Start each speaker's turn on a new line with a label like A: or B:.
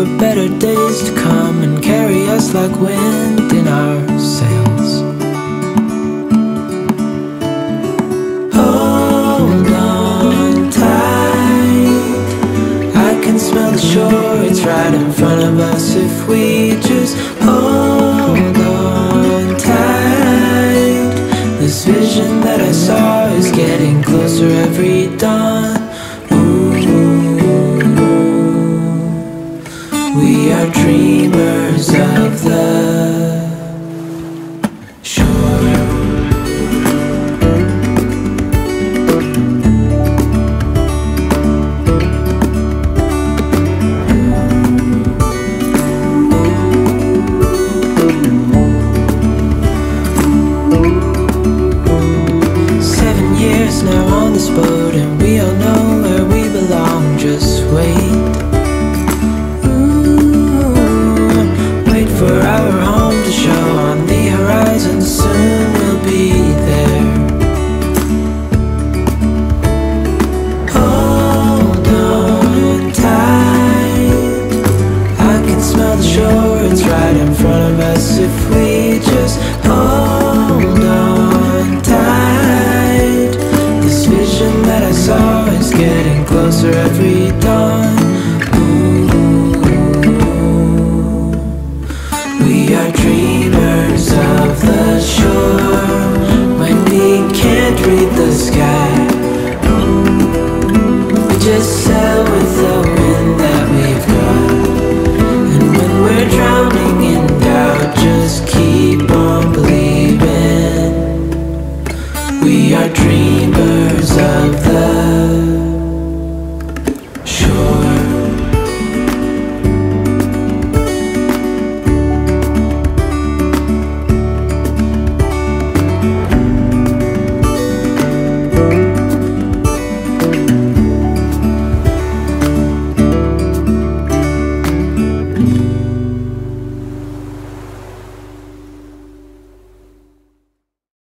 A: for better days to come and carry us like wind in our sails. Hold on tight. I can smell the shore, it's right in front of us if we just hold on tight. This vision that I saw is getting closer every dawn. Dreamers of the shore. dreamers of the